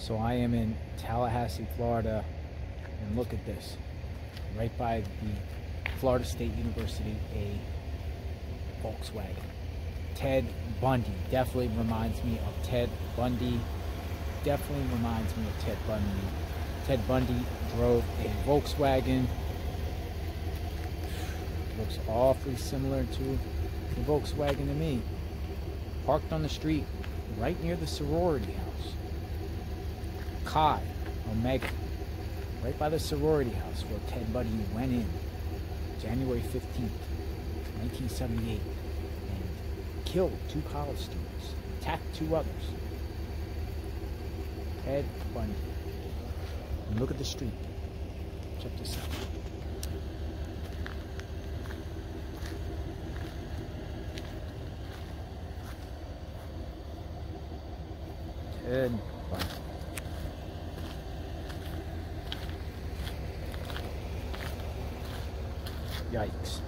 So I am in Tallahassee, Florida, and look at this. Right by the Florida State University, a Volkswagen. Ted Bundy definitely reminds me of Ted Bundy. Definitely reminds me of Ted Bundy. Ted Bundy drove a Volkswagen. Looks awfully similar to the Volkswagen to me. Parked on the street right near the sorority house. Chi Omega, right by the sorority house where Ted Bundy went in January 15th, 1978, and killed two college students, attacked two others. Ted Bundy. And look at the street. Check this out. Ted Bundy. Yikes.